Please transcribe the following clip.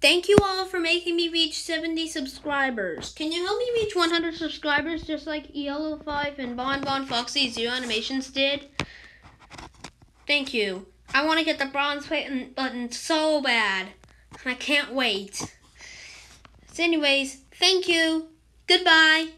Thank you all for making me reach 70 subscribers. Can you help me reach 100 subscribers just like Yellow5 and Bon Bon Foxy Zoo Animations did? Thank you. I want to get the bronze button, button so bad. I can't wait. So anyways, thank you. Goodbye.